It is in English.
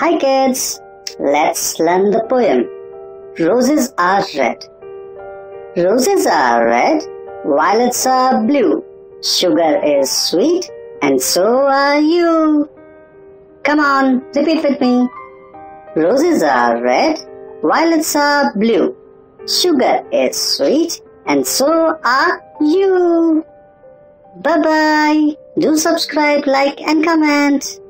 Hi kids, let's learn the poem. Roses are red. Roses are red, violets are blue. Sugar is sweet, and so are you. Come on, repeat with me. Roses are red, violets are blue. Sugar is sweet, and so are you. Bye bye. Do subscribe, like, and comment.